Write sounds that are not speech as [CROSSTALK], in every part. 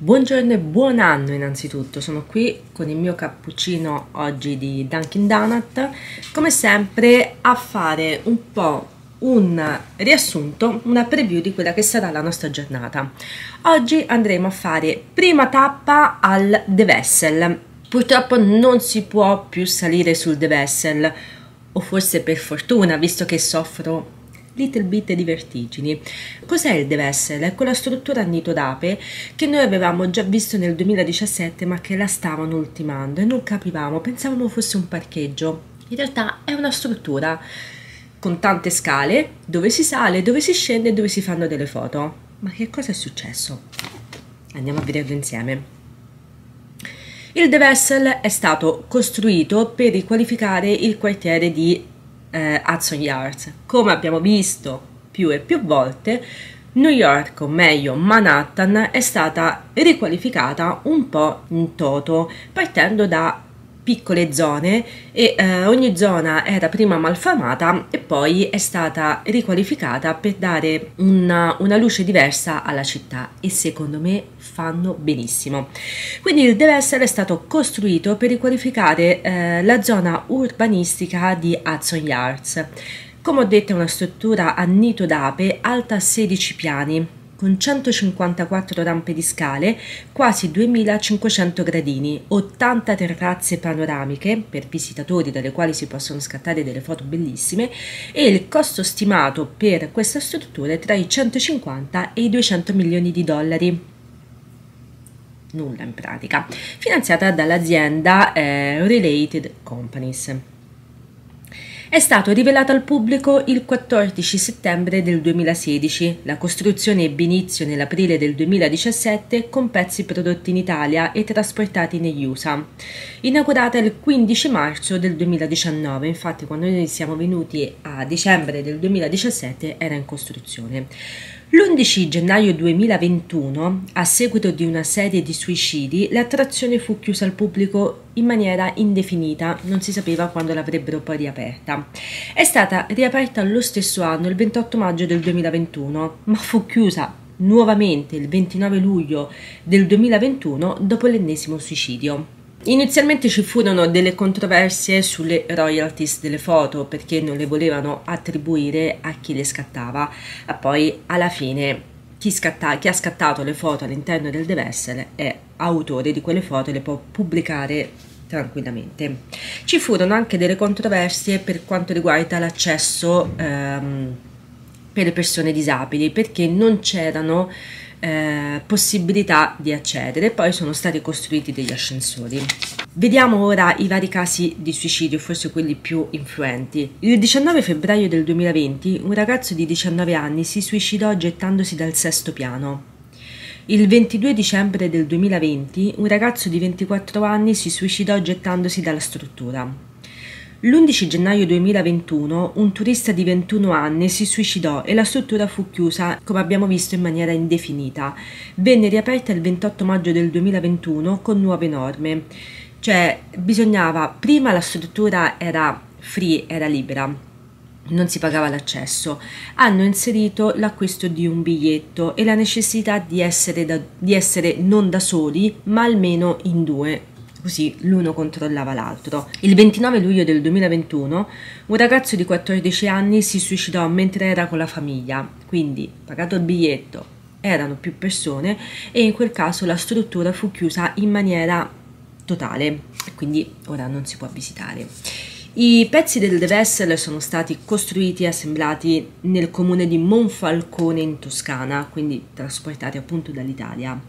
Buongiorno e buon anno innanzitutto, sono qui con il mio cappuccino oggi di Dunkin' Donut, come sempre a fare un po' un riassunto, una preview di quella che sarà la nostra giornata. Oggi andremo a fare prima tappa al The Vessel. Purtroppo non si può più salire sul The Vessel, o forse per fortuna, visto che soffro little bit di vertigini. Cos'è il Devessel? È quella struttura a nido d'ape che noi avevamo già visto nel 2017 ma che la stavano ultimando e non capivamo, pensavamo fosse un parcheggio. In realtà è una struttura con tante scale dove si sale, dove si scende e dove si fanno delle foto. Ma che cosa è successo? Andiamo a vederlo insieme. Il The Vessel è stato costruito per riqualificare il quartiere di eh, Hudson Yards. Come abbiamo visto più e più volte, New York, o meglio Manhattan, è stata riqualificata un po' in toto, partendo da piccole zone e eh, ogni zona era prima malfamata e poi è stata riqualificata per dare una, una, luce diversa alla città e secondo me fanno benissimo. Quindi il deve essere stato costruito per riqualificare eh, la zona urbanistica di Hudson Yards. Come ho detto è una struttura a nido d'ape alta 16 piani con 154 rampe di scale, quasi 2500 gradini, 80 terrazze panoramiche per visitatori dalle quali si possono scattare delle foto bellissime e il costo stimato per questa struttura è tra i 150 e i 200 milioni di dollari nulla in pratica, finanziata dall'azienda eh, Related Companies. È stato rivelato al pubblico il 14 settembre del 2016. La costruzione ebbe inizio nell'aprile del 2017 con pezzi prodotti in Italia e trasportati negli USA. Inaugurata il 15 marzo del 2019, infatti quando noi siamo venuti a dicembre del 2017 era in costruzione. L'11 gennaio 2021, a seguito di una serie di suicidi, l'attrazione fu chiusa al pubblico in maniera indefinita, non si sapeva quando l'avrebbero poi riaperta. È stata riaperta lo stesso anno, il 28 maggio del 2021, ma fu chiusa nuovamente il 29 luglio del 2021 dopo l'ennesimo suicidio. Inizialmente ci furono delle controversie sulle royalties delle foto perché non le volevano attribuire a chi le scattava, ma poi alla fine chi, scatta, chi ha scattato le foto all'interno del Devessel è autore di quelle foto e le può pubblicare tranquillamente. Ci furono anche delle controversie per quanto riguarda l'accesso ehm, per le persone disabili perché non c'erano eh, possibilità di accedere. Poi sono stati costruiti degli ascensori. Vediamo ora i vari casi di suicidio, forse quelli più influenti. Il 19 febbraio del 2020 un ragazzo di 19 anni si suicidò gettandosi dal sesto piano. Il 22 dicembre del 2020 un ragazzo di 24 anni si suicidò gettandosi dalla struttura. L'11 gennaio 2021 un turista di 21 anni si suicidò e la struttura fu chiusa, come abbiamo visto, in maniera indefinita. Venne riaperta il 28 maggio del 2021 con nuove norme. Cioè, bisognava, prima la struttura era free, era libera, non si pagava l'accesso. Hanno inserito l'acquisto di un biglietto e la necessità di essere, da, di essere non da soli, ma almeno in due, così l'uno controllava l'altro. Il 29 luglio del 2021 un ragazzo di 14 anni si suicidò mentre era con la famiglia, quindi pagato il biglietto erano più persone e in quel caso la struttura fu chiusa in maniera totale, quindi ora non si può visitare. I pezzi del The Vessel sono stati costruiti e assemblati nel comune di Monfalcone in Toscana, quindi trasportati appunto dall'Italia.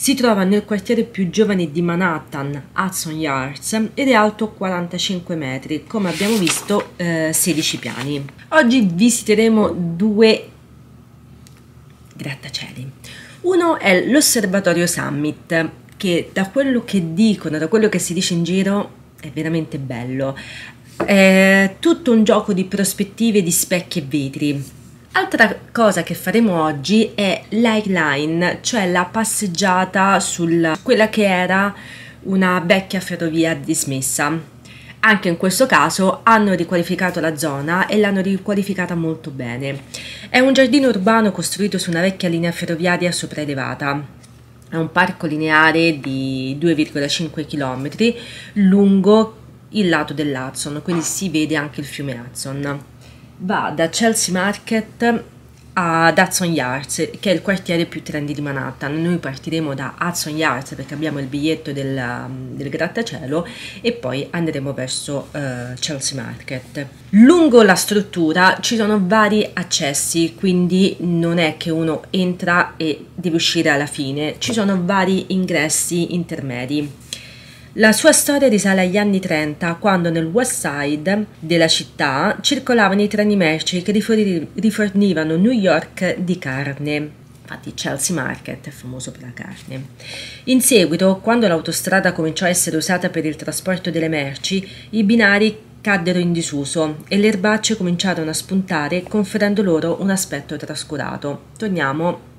Si trova nel quartiere più giovane di Manhattan, Hudson Yards, ed è alto 45 metri, come abbiamo visto eh, 16 piani. Oggi visiteremo due grattacieli. Uno è l'Osservatorio Summit, che da quello che dicono, da quello che si dice in giro, è veramente bello. È tutto un gioco di prospettive di specchi e vetri Altra cosa che faremo oggi è l'highline, cioè la passeggiata su quella che era una vecchia ferrovia dismessa. Anche in questo caso hanno riqualificato la zona e l'hanno riqualificata molto bene. È un giardino urbano costruito su una vecchia linea ferroviaria sopraelevata. è un parco lineare di 2,5 km lungo il lato dell'Hudson, quindi si vede anche il fiume Hudson. Va da Chelsea Market ad Hudson Yards, che è il quartiere più trendy di Manhattan. Noi partiremo da Hudson Yards perché abbiamo il biglietto del, del grattacielo e poi andremo verso uh, Chelsea Market. Lungo la struttura ci sono vari accessi, quindi non è che uno entra e deve uscire alla fine, ci sono vari ingressi intermedi. La sua storia risale agli anni 30, quando nel West Side della città circolavano i treni merci che rifornivano New York di carne. Infatti Chelsea Market è famoso per la carne. In seguito, quando l'autostrada cominciò a essere usata per il trasporto delle merci, i binari caddero in disuso e le erbacce cominciarono a spuntare conferendo loro un aspetto trascurato. Torniamo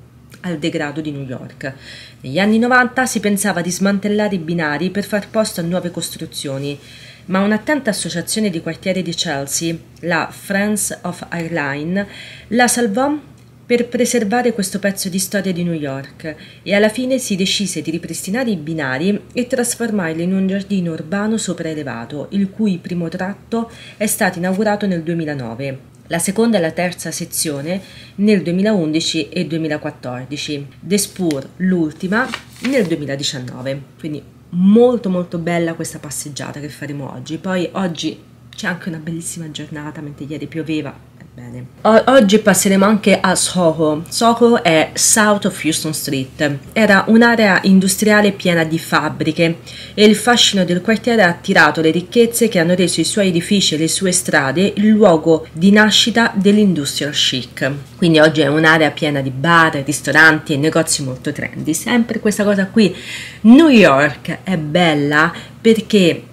al degrado di New York. Negli anni 90 si pensava di smantellare i binari per far posto a nuove costruzioni, ma un'attenta associazione di quartieri di Chelsea, la Friends of Airline, la salvò per preservare questo pezzo di storia di New York e alla fine si decise di ripristinare i binari e trasformarli in un giardino urbano sopraelevato, il cui primo tratto è stato inaugurato nel 2009 la seconda e la terza sezione nel 2011 e 2014, The Spur l'ultima nel 2019. Quindi molto molto bella questa passeggiata che faremo oggi. Poi oggi c'è anche una bellissima giornata, mentre ieri pioveva, Bene. O- oggi passeremo anche a Soho. Soho è South of Houston Street. Era un'area industriale piena di fabbriche e il fascino del quartiere ha attirato le ricchezze che hanno reso i suoi edifici e le sue strade il luogo di nascita dell'industrial chic. Quindi oggi è un'area piena di bar, ristoranti e negozi molto trendy. Sempre questa cosa qui. New York è bella perché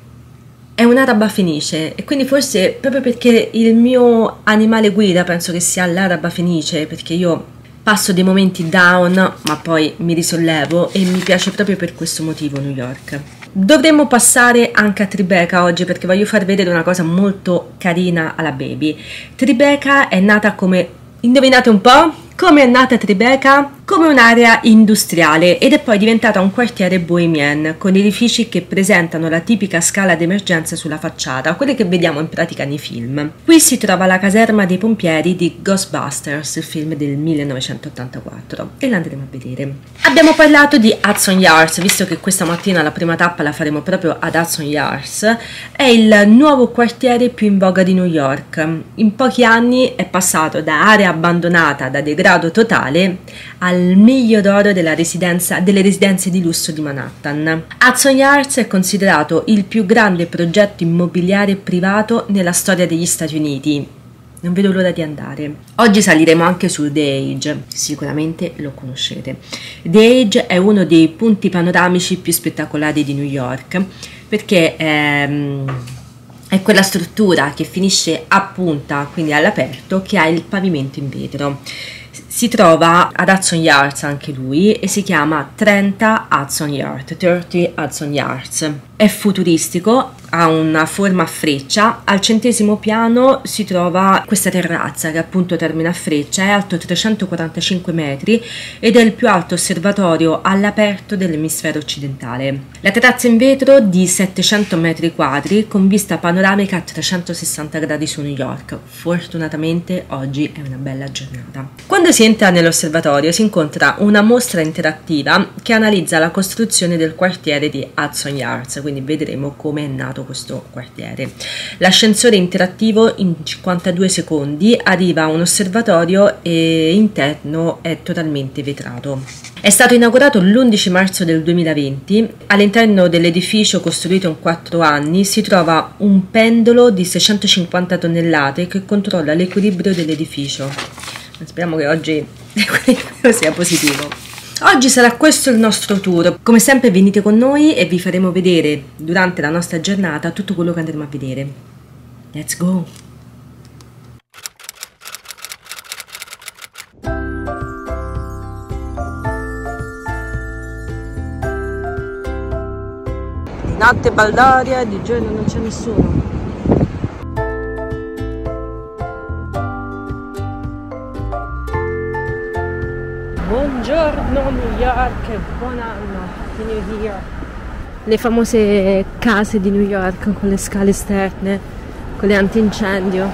è un'araba fenice e quindi forse proprio perché il mio animale guida penso che sia l'araba fenice perché io passo dei momenti down ma poi mi risollevo e mi piace proprio per questo motivo New York. Dovremmo passare anche a Tribeca oggi perché voglio far vedere una cosa molto carina alla baby. Tribeca è nata come, indovinate un po'? Come è nata Tribeca? Come un'area industriale ed è poi diventata un quartiere bohemien con edifici che presentano la tipica scala d'emergenza sulla facciata, quelle che vediamo in pratica nei film. Qui si trova la caserma dei pompieri di Ghostbusters, il film del 1984, e l'andremo a vedere. Abbiamo parlato di Hudson Yards, visto che questa mattina la prima tappa la faremo proprio ad Hudson Yards, è il nuovo quartiere più in voga di New York. In pochi anni è passato da area abbandonata, da degrado totale al miglio d'oro delle residenze di lusso di Manhattan. Hudson Yards è considerato il più grande progetto immobiliare privato nella storia degli Stati Uniti. Non vedo l'ora di andare. Oggi saliremo anche su The Age, sicuramente lo conoscete. The Age è uno dei punti panoramici più spettacolari di New York perché ehm, è quella struttura che finisce a punta, quindi all'aperto, che ha il pavimento in vetro. Si trova ad Hudson Yards anche lui e si chiama 30 Hudson Yards, 30 Hudson Yards. È futuristico, ha una forma a freccia, al centesimo piano si trova questa terrazza che appunto termina a freccia, è alto 345 metri ed è il più alto osservatorio all'aperto dell'emisfero occidentale. La terrazza in vetro di 700 metri quadri con vista panoramica a 360 gradi su New York. Fortunatamente oggi è una bella giornata. Quando si entra nell'osservatorio si incontra una mostra interattiva che analizza la costruzione del quartiere di Hudson Yards, quindi vedremo come è nato creato questo quartiere. L'ascensore interattivo in 52 secondi arriva a un osservatorio e interno è totalmente vetrato. È stato inaugurato l'11 marzo del 2020. All'interno dell'edificio costruito in 4 anni si trova un pendolo di 650 tonnellate che controlla l'equilibrio dell'edificio. Speriamo che oggi [LAUGHS] l'equilibrio sia positivo. Oggi sarà questo il nostro tour. Come sempre venite con noi e vi faremo vedere durante la nostra giornata tutto quello che andremo a vedere. Let's go! Di notte baldoria, di giorno non c'è nessuno. Buongiorno New York buon anno di New Year. Le famose case di New York con le scale esterne, con le antincendio.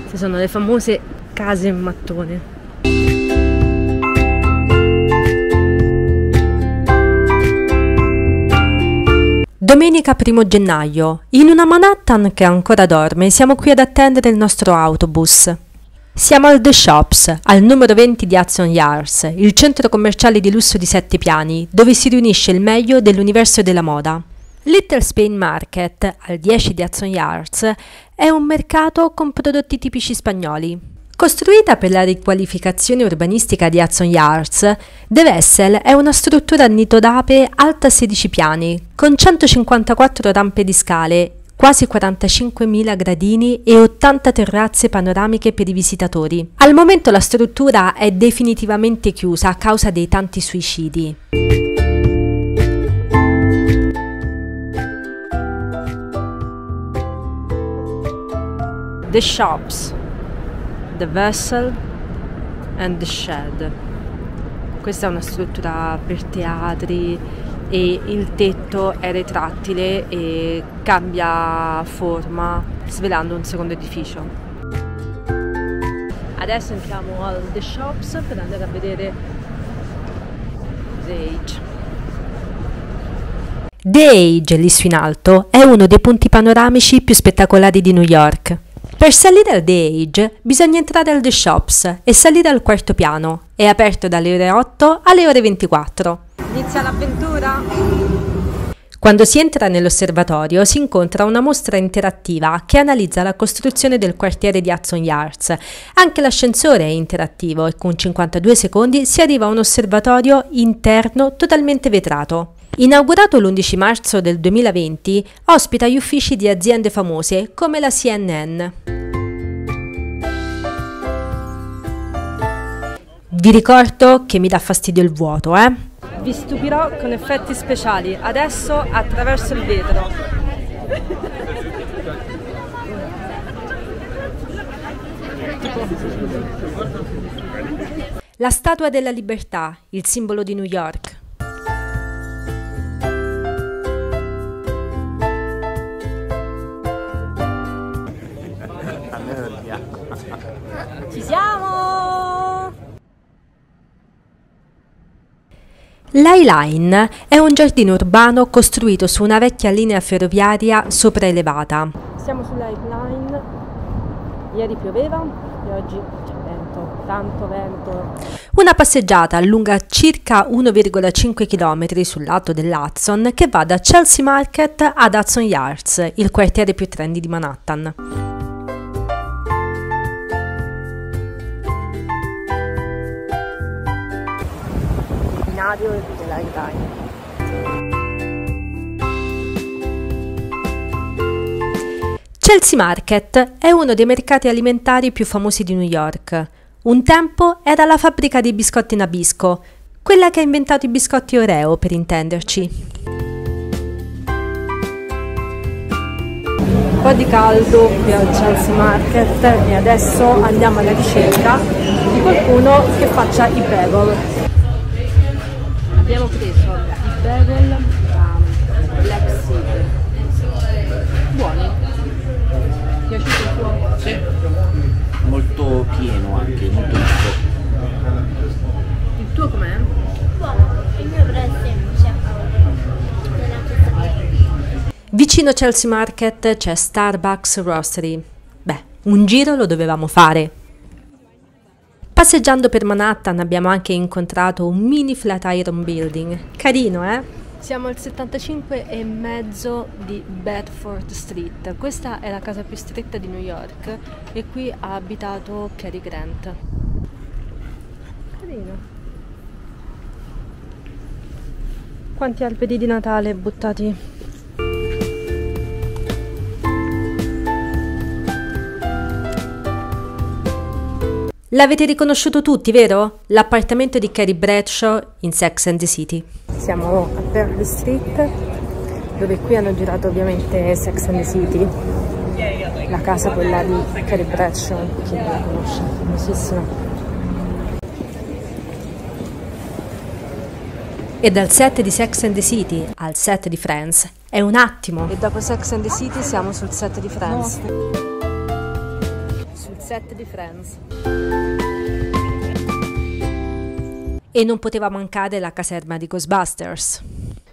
Queste sono le famose case in mattone. Domenica 1 gennaio, in una Manhattan che ancora dorme, siamo qui ad attendere il nostro autobus. Siamo al The Shops, al numero 20 di Hudson Yards, il centro commerciale di lusso di sette piani, dove si riunisce il meglio dell'universo della moda. Little Spain Market, al 10 di Hudson Yards, è un mercato con prodotti tipici spagnoli. Costruita per la riqualificazione urbanistica di Hudson Yards, The Vessel è una struttura a nido d'ape alta 16 piani, con 154 rampe di scale, quasi 45.000 gradini e 80 terrazze panoramiche per i visitatori. Al momento la struttura è definitivamente chiusa a causa dei tanti suicidi. The Shops The Vessel and the Shed. Questa è una struttura per teatri e il tetto è retrattile e cambia forma svelando un secondo edificio. Adesso entriamo al The Shops per andare a vedere The Age. The Age, lì su in alto, è uno dei punti panoramici più spettacolari di New York. Per salire al The Age bisogna entrare al The Shops e salire al quarto piano. È aperto dalle ore 8 alle ore 24. Inizia l'avventura! Quando si entra nell'osservatorio si incontra una mostra interattiva che analizza la costruzione del quartiere di Hudson Yards. Anche l'ascensore è interattivo e con 52 secondi si arriva a un osservatorio interno totalmente vetrato. Inaugurato l'11 marzo del 2020, ospita gli uffici di aziende famose come la CNN. Vi ricordo che mi dà fastidio il vuoto, eh? Vi stupirò con effetti speciali, adesso attraverso il vetro. La Statua della Libertà, il simbolo di New York. L'Highline è un giardino urbano costruito su una vecchia linea ferroviaria sopraelevata. Siamo sull'Highline, ieri pioveva e oggi c'è vento, tanto vento. Una passeggiata lunga circa 1,5 km sul lato dell'Hudson che va da Chelsea Market ad Hudson Yards, il quartiere più trendy di Manhattan. Binario della Italia. Chelsea Market è uno dei mercati alimentari più famosi di New York. Un tempo era la fabbrica dei biscotti Nabisco, quella che ha inventato i biscotti Oreo per intenderci. Un po' di caldo qui al Chelsea Market e adesso andiamo alla ricerca di qualcuno che faccia i bagel abbiamo preso i bagel um, black seed. Buoni. Piaciuto il tuo? sì. Molto pieno anche molto ricco. Il tuo com'è? buono il mio però è semplice. Vicino Chelsea Market c'è Starbucks Roastery beh un giro lo dovevamo fare Passeggiando per Manhattan abbiamo anche incontrato un mini Flatiron Building. Carino, eh? Siamo al 75 e mezzo di Bedford Street. Questa è la casa più stretta di New York e qui ha abitato Cary Grant. Carino. Quanti alberi di Natale buttati L'avete riconosciuto tutti, vero? L'appartamento di Carrie Bradshaw in Sex and the City. Siamo a Berkeley Street, dove qui hanno girato ovviamente Sex and the City. la casa quella di Carrie Bradshaw, chi non la conosce, famosissima. E dal set di Sex and the City al set di Friends è un attimo. E dopo Sex and the City siamo sul set di Friends. Sul set di Friends. E non poteva mancare la caserma di Ghostbusters.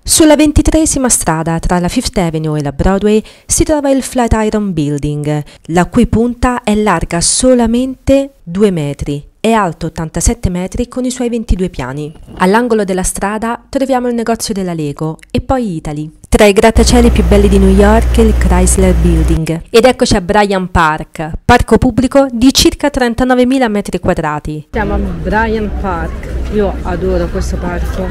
Sulla ventitreesima strada tra la Fifth Avenue e la Broadway si trova il Flatiron Building, la cui punta è larga solamente 2 metri è alto 87 metri con i suoi 22 piani. All'angolo della strada troviamo il negozio della Lego e poi Italy. Tra i grattacieli più belli di New York il Chrysler Building. Ed eccoci a Bryant Park, parco pubblico di circa 39.000 metri quadrati. Siamo a Bryant Park. Io adoro questo parco.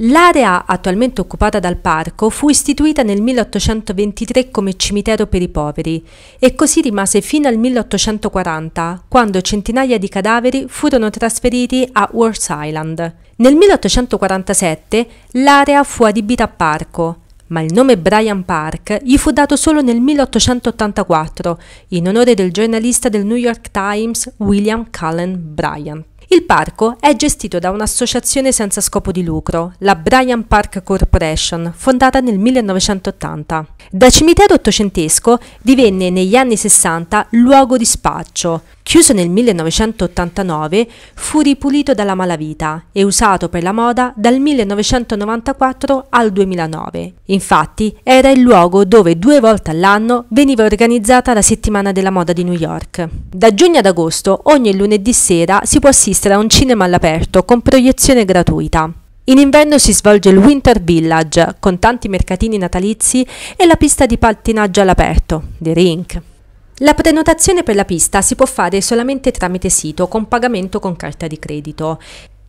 L'area attualmente occupata dal parco fu istituita nel 1823 come cimitero per i poveri e così rimase fino al 1840, quando centinaia di cadaveri furono trasferiti a Worth Island. Nel 1847 l'area fu adibita a parco, ma il nome Brian Park gli fu dato solo nel 1884 in onore del giornalista del New York Times William Cullen Bryant. Il parco è gestito da un'associazione senza scopo di lucro, la Bryant Park Corporation, fondata nel 1980. Da cimitero ottocentesco divenne negli anni 60 luogo di spaccio. Chiuso nel 1989, fu ripulito dalla malavita e usato per la moda dal 1994 al 2009. Infatti era il luogo dove due volte all'anno veniva organizzata la settimana della moda di New York. Da giugno ad agosto ogni lunedì sera si può assistere a un cinema all'aperto con proiezione gratuita. In inverno si svolge il Winter Village con tanti mercatini natalizi e la pista di pattinaggio all'aperto, The Rink. La prenotazione per la pista si può fare solamente tramite sito con pagamento con carta di credito.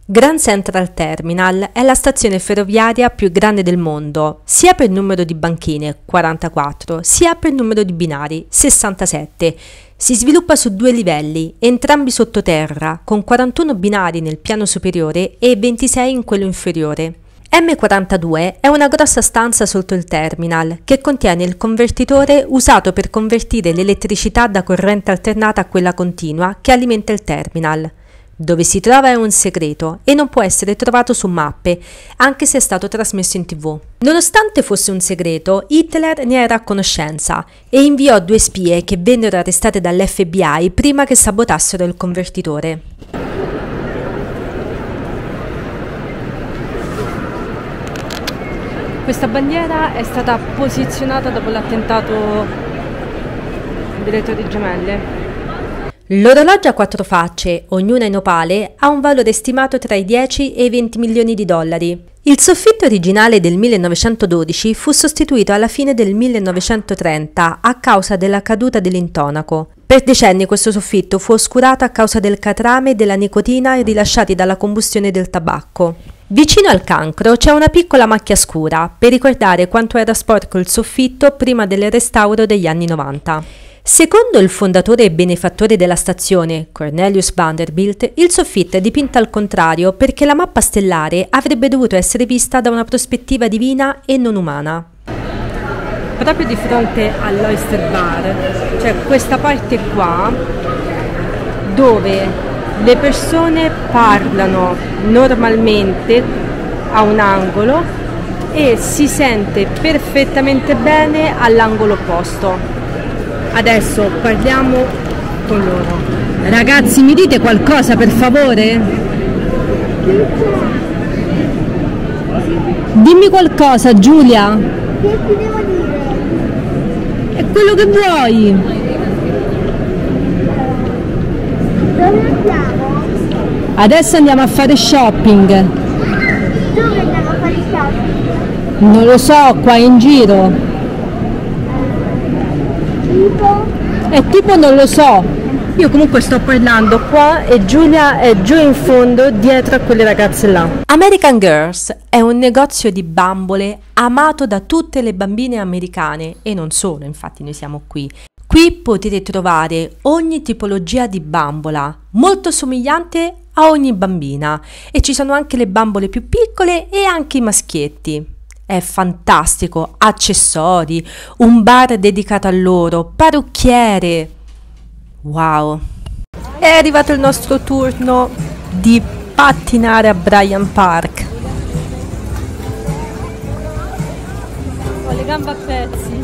Grand Central Terminal è la stazione ferroviaria più grande del mondo, sia per numero di banchine, 44, sia per numero di binari, 67. Si sviluppa su due livelli, entrambi sottoterra, con 41 binari nel piano superiore e 26 in quello inferiore. M42 è una grossa stanza sotto il terminal che contiene il convertitore usato per convertire l'elettricità da corrente alternata a quella continua che alimenta il terminal. Dove si trova è un segreto e non può essere trovato su mappe, anche se è stato trasmesso in tv. Nonostante fosse un segreto, Hitler ne era a conoscenza e inviò due spie che vennero arrestate dall'FBI prima che sabotassero il convertitore. Questa bandiera è stata posizionata dopo l'attentato delle Torri Gemelle. L'orologio a quattro facce, ognuna in opale, ha un valore stimato tra i 10 e i 20 milioni di dollari. Il soffitto originale del 1912 fu sostituito alla fine del 1930 a causa della caduta dell'intonaco. Per decenni questo soffitto fu oscurato a causa del catrame e della nicotina rilasciati dalla combustione del tabacco. Vicino al cancro c'è una piccola macchia scura per ricordare quanto era sporco il soffitto prima del restauro degli anni 90. Secondo il fondatore e benefattore della stazione, Cornelius Vanderbilt, il soffitto è dipinto al contrario perché la mappa stellare avrebbe dovuto essere vista da una prospettiva divina e non umana. Proprio di fronte all'Oyster Bar c'è questa parte qua dove le persone parlano normalmente a un angolo e si sente perfettamente bene all'angolo opposto. Adesso parliamo con loro. Ragazzi, mi dite qualcosa per favore? Dimmi qualcosa, Giulia. È quello che vuoi. Dove andiamo? Adesso andiamo a fare shopping. Dove andiamo a fare shopping? Non lo so, qua in giro. Tipo? E tipo non lo so. Io comunque sto parlando qua e Giulia è giù in fondo dietro a quelle ragazze là. American Girls è un negozio di bambole amato da tutte le bambine americane e non solo, infatti noi siamo qui. Qui potete trovare ogni tipologia di bambola, molto somigliante a ogni bambina, e ci sono anche le bambole più piccole e anche i maschietti. è fantastico, accessori, un bar dedicato a loro, parrucchiere. Wow. È arrivato il nostro turno di pattinare a Bryan Park. Gambe a pezzi.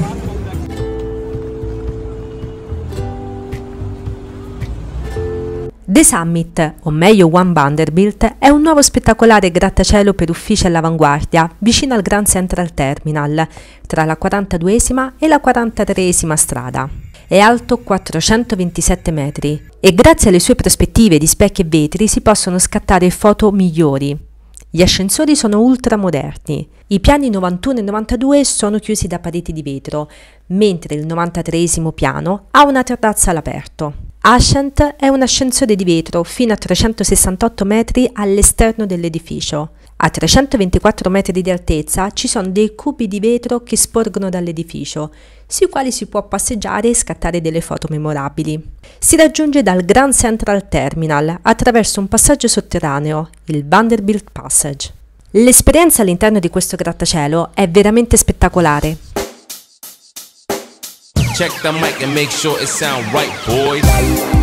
The Summit, o meglio One Vanderbilt, è un nuovo spettacolare grattacielo per uffici all'avanguardia vicino al Grand Central Terminal, tra la 42esima e la 43esima strada. È alto 427 metri e grazie alle sue prospettive di specchi e vetri si possono scattare foto migliori. Gli ascensori sono ultramoderni. I piani 91 e 92 sono chiusi da pareti di vetro, mentre il 93 piano ha una terrazza all'aperto. Ascent è un ascensore di vetro fino a 368 metri all'esterno dell'edificio. A 324 metri di altezza ci sono dei cubi di vetro che sporgono dall'edificio, sui quali si può passeggiare e scattare delle foto memorabili. Si raggiunge dal Grand Central Terminal attraverso un passaggio sotterraneo, il Vanderbilt Passage. L'esperienza all'interno di questo grattacielo è veramente spettacolare. Check the mic and make sure it sound right, boys.